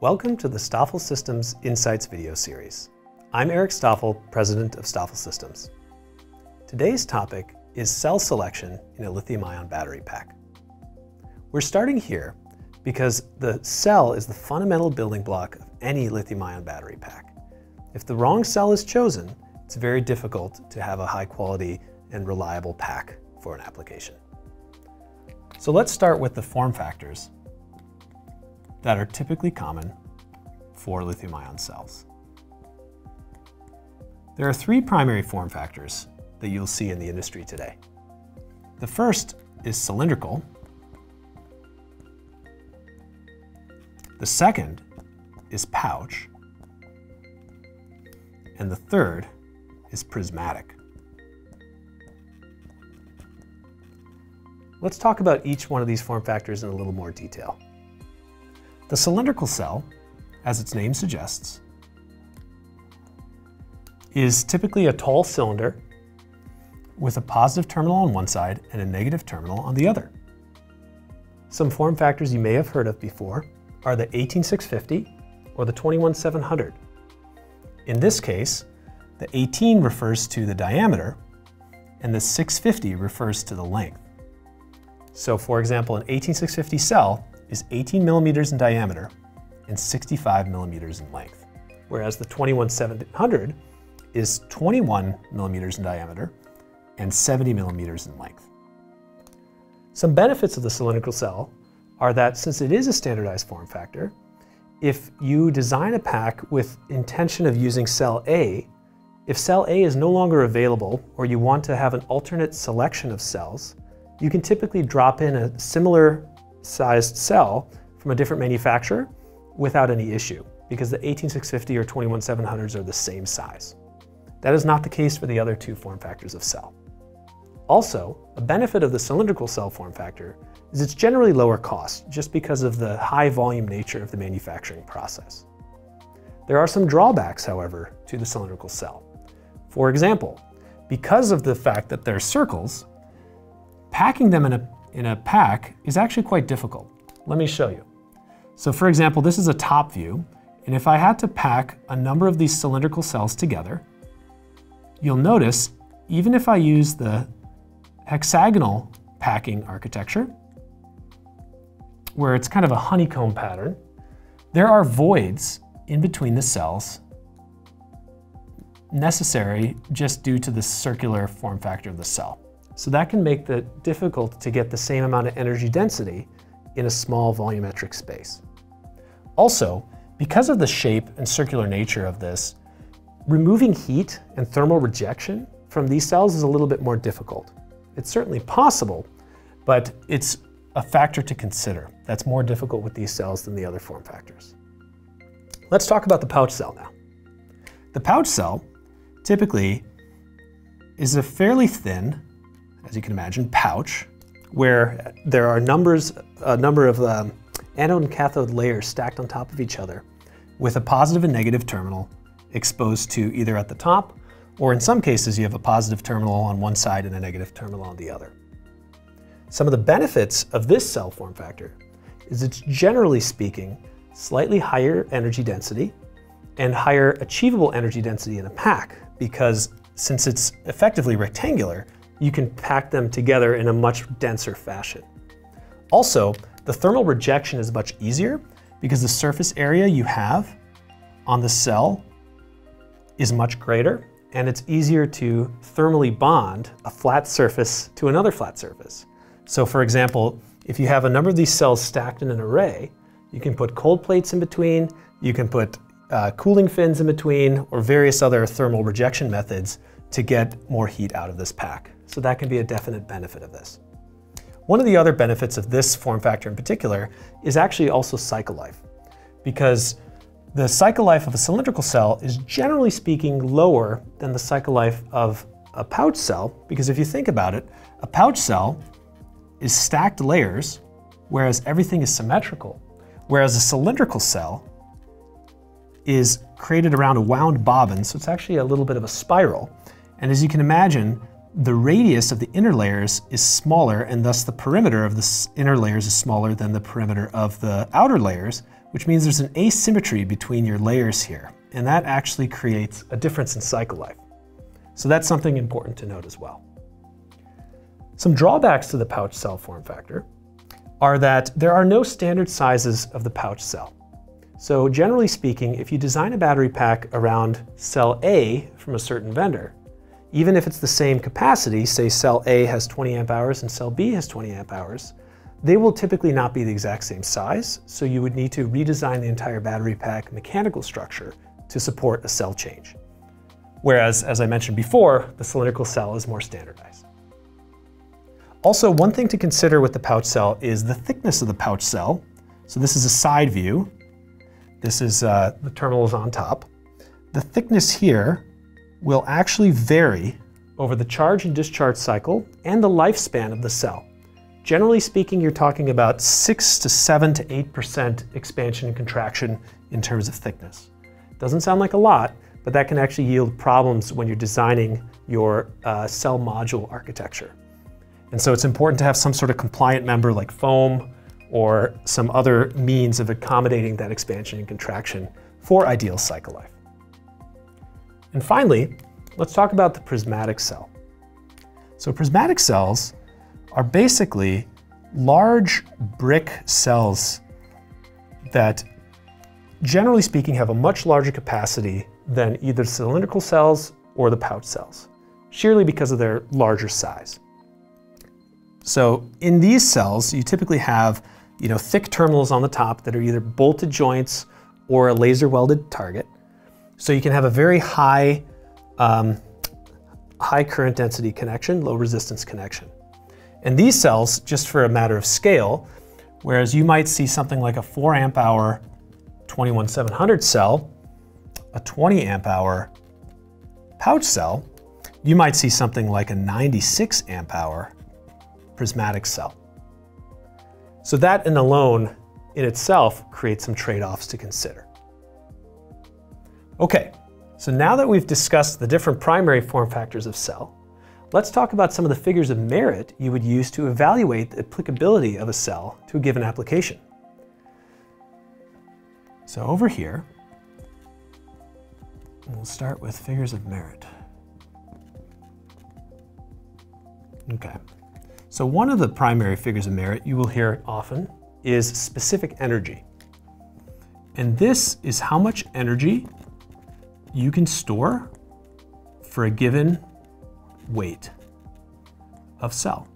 Welcome to the Stafl Systems Insights video series. I'm Erik Stafl, President of Stafl Systems. Today's topic is cell selection in a lithium-ion battery pack. We're starting here because the cell is the fundamental building block of any lithium-ion battery pack. If the wrong cell is chosen, it's very difficult to have a high quality and reliable pack for an application. So let's start with the form factors that are typically common for lithium-ion cells. There are three primary form factors that you'll see in the industry today. The first is cylindrical. The second is pouch. And the third is prismatic. Let's talk about each one of these form factors in a little more detail. The cylindrical cell, as its name suggests, is typically a tall cylinder with a positive terminal on one side and a negative terminal on the other. Some form factors you may have heard of before are the 18650 or the 21700. In this case, the 18 refers to the diameter and the 650 refers to the length. So for example, an 18650 cell is 18 millimeters in diameter and 65 millimeters in length, whereas the 21700 is 21 millimeters in diameter and 70 millimeters in length. Some benefits of the cylindrical cell are that since it is a standardized form factor, if you design a pack with intention of using cell A, if cell A is no longer available or you want to have an alternate selection of cells, you can typically drop in a similar sized cell from a different manufacturer without any issue because the 18650 or 21700s are the same size. That is not the case for the other two form factors of cell. Also, a benefit of the cylindrical cell form factor is it's generally lower cost just because of the high volume nature of the manufacturing process. There are some drawbacks, however, to the cylindrical cell. For example, because of the fact that they're circles, packing them in a in a pack is actually quite difficult. Let me show you. So for example, this is a top view, and if I had to pack a number of these cylindrical cells together, you'll notice even if I use the hexagonal packing architecture, where it's kind of a honeycomb pattern, there are voids in between the cells necessary just due to the circular form factor of the cell. So that can make it difficult to get the same amount of energy density in a small volumetric space. Also, because of the shape and circular nature of this, removing heat and thermal rejection from these cells is a little bit more difficult. It's certainly possible, but it's a factor to consider. That's more difficult with these cells than the other form factors. Let's talk about the pouch cell now. The pouch cell typically is a fairly thin, as you can imagine, pouch where there are numbers, a number of um, anode and cathode layers stacked on top of each other with a positive and negative terminal exposed to either at the top or in some cases you have a positive terminal on one side and a negative terminal on the other. Some of the benefits of this cell form factor is it's generally speaking slightly higher energy density and higher achievable energy density in a pack because since it's effectively rectangular, you can pack them together in a much denser fashion. Also, the thermal rejection is much easier because the surface area you have on the cell is much greater and it's easier to thermally bond a flat surface to another flat surface. So for example, if you have a number of these cells stacked in an array, you can put cold plates in between, you can put uh, cooling fins in between, or various other thermal rejection methods to get more heat out of this pack. So that can be a definite benefit of this. One of the other benefits of this form factor in particular is actually also cycle life, because the cycle life of a cylindrical cell is generally speaking lower than the cycle life of a pouch cell, because if you think about it, a pouch cell is stacked layers, whereas everything is symmetrical, whereas a cylindrical cell is created around a wound bobbin, so it's actually a little bit of a spiral. And as you can imagine, the radius of the inner layers is smaller and thus the perimeter of the inner layers is smaller than the perimeter of the outer layers, which means there's an asymmetry between your layers here, and that actually creates a difference in cycle life. So that's something important to note as well. Some drawbacks to the pouch cell form factor are that there are no standard sizes of the pouch cell. So generally speaking, if you design a battery pack around cell A from a certain vendor, even if it's the same capacity, say cell A has 20 amp hours and cell B has 20 amp hours, they will typically not be the exact same size, so you would need to redesign the entire battery pack mechanical structure to support a cell change. Whereas, as I mentioned before, the cylindrical cell is more standardized. Also, one thing to consider with the pouch cell is the thickness of the pouch cell. So this is a side view. This is uh, the terminals on top. The thickness here will actually vary over the charge and discharge cycle and the lifespan of the cell. Generally speaking, you're talking about 6 to 7 to 8% expansion and contraction in terms of thickness. Doesn't sound like a lot, but that can actually yield problems when you're designing your uh, cell module architecture. And so it's important to have some sort of compliant member like foam or some other means of accommodating that expansion and contraction for ideal cycle life. And finally, let's talk about the prismatic cell. So prismatic cells are basically large brick cells that, generally speaking, have a much larger capacity than either cylindrical cells or the pouch cells, sheerly because of their larger size. So in these cells, you typically have you know, thick terminals on the top that are either bolted joints or a laser welded target. So you can have a very high, um, high current density connection, low resistance connection. And these cells, just for a matter of scale, whereas you might see something like a 4 amp hour 21700 cell, a 20 amp hour pouch cell, you might see something like a 96 amp hour prismatic cell. So that in alone in itself creates some trade-offs to consider. Okay, so now that we've discussed the different primary form factors of cell, Let's talk about some of the figures of merit you would use to evaluate the applicability of a cell to a given application. So over here, we'll start with figures of merit. Okay, so one of the primary figures of merit you will hear often is specific energy. And this is how much energy you can store for a given weight of cell,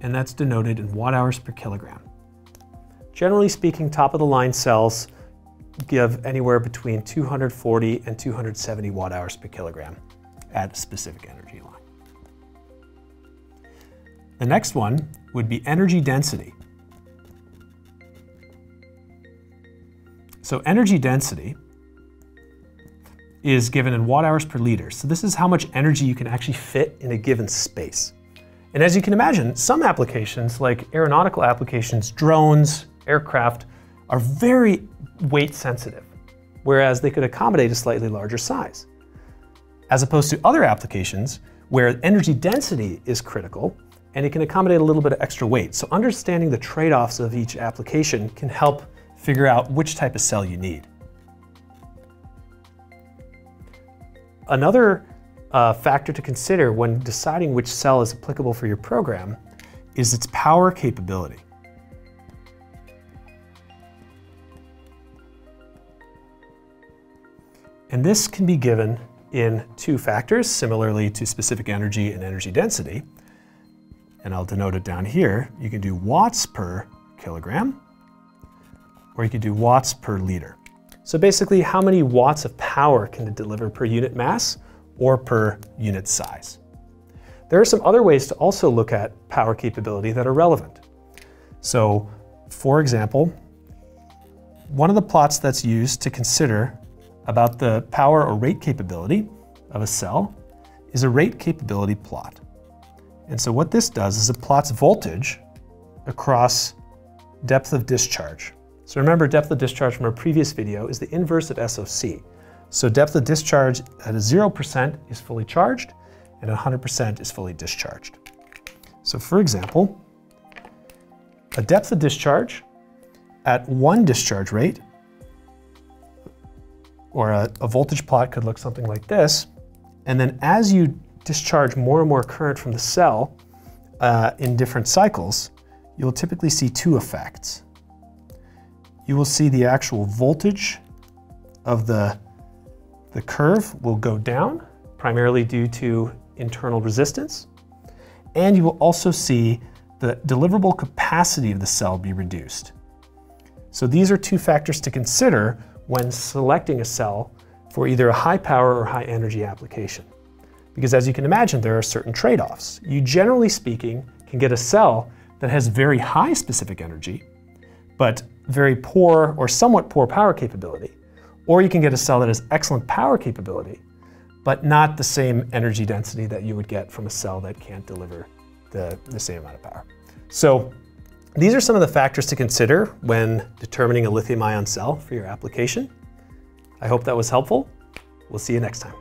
and that's denoted in watt hours per kilogram. Generally speaking, top of the line cells give anywhere between 240 and 270 watt hours per kilogram at a specific energy line. The next one would be energy density. So energy density is given in watt hours per liter. So this is how much energy you can actually fit in a given space. And as you can imagine, some applications like aeronautical applications, drones, aircraft, are very weight sensitive, whereas they could accommodate a slightly larger size. As opposed to other applications where energy density is critical and it can accommodate a little bit of extra weight. So understanding the trade-offs of each application can help figure out which type of cell you need. Another uh, factor to consider when deciding which cell is applicable for your program is its power capability. And this can be given in two factors, similarly to specific energy and energy density. And I'll denote it down here. You can do watts per kilogram, or you can do watts per liter. So basically, how many watts of power can it deliver per unit mass or per unit size? There are some other ways to also look at power capability that are relevant. So, for example, one of the plots that's used to consider about the power or rate capability of a cell is a rate capability plot. And so what this does is it plots voltage across depth of discharge. So remember, depth of discharge from our previous video is the inverse of SOC. So depth of discharge at a 0% is fully charged and 100% is fully discharged. So for example, a depth of discharge at one discharge rate or a, a voltage plot could look something like this. And then as you discharge more and more current from the cell uh, in different cycles, you'll typically see two effects. You will see the actual voltage of the, the curve will go down, primarily due to internal resistance. And you will also see the deliverable capacity of the cell be reduced. So these are two factors to consider when selecting a cell for either a high power or high energy application. Because as you can imagine, there are certain trade-offs. You generally speaking can get a cell that has very high specific energy, but very poor or somewhat poor power capability. Or you can get a cell that has excellent power capability, but not the same energy density that you would get from a cell that can't deliver the, the same amount of power. So these are some of the factors to consider when determining a lithium ion cell for your application. I hope that was helpful. We'll see you next time.